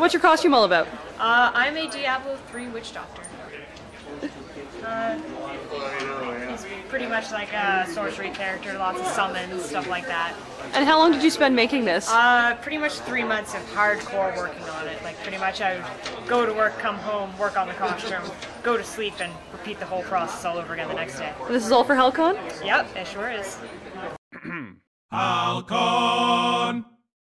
so what's your costume all about? Uh, I'm a Diablo 3 witch doctor. Uh, he's pretty much like a sorcery character, lots of summons, stuff like that. And how long did you spend making this? Uh, pretty much three months of hardcore working on it. Like pretty much I would go to work, come home, work on the costume, go to sleep, and repeat the whole process all over again the next day. This is all for Hellcon? Yep, it sure is. Halcon!